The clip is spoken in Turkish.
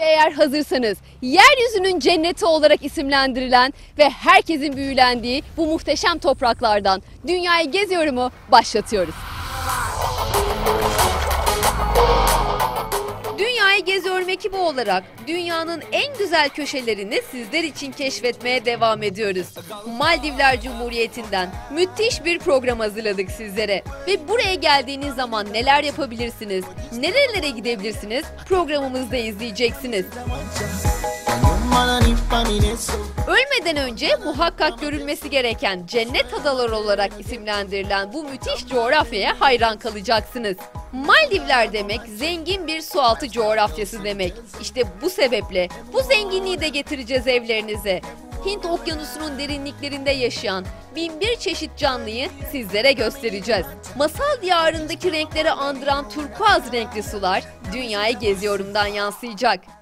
Ve eğer hazırsanız yeryüzünün cenneti olarak isimlendirilen ve herkesin büyülendiği bu muhteşem topraklardan dünyayı geziyorumu başlatıyoruz. Ekibi olarak dünyanın en güzel köşelerini sizler için keşfetmeye devam ediyoruz. Maldivler Cumhuriyeti'nden müthiş bir program hazırladık sizlere. Ve buraya geldiğiniz zaman neler yapabilirsiniz, nerelere gidebilirsiniz programımızda izleyeceksiniz. Ölmeden önce muhakkak görülmesi gereken cennet adaları olarak isimlendirilen bu müthiş coğrafyaya hayran kalacaksınız. Maldivler demek zengin bir sualtı coğrafyası demek. İşte bu sebeple bu zenginliği de getireceğiz evlerinize. Hint okyanusunun derinliklerinde yaşayan bin bir çeşit canlıyı sizlere göstereceğiz. Masal diyarındaki renkleri andıran turkuaz renkli sular dünyayı geziyorumdan yansıyacak.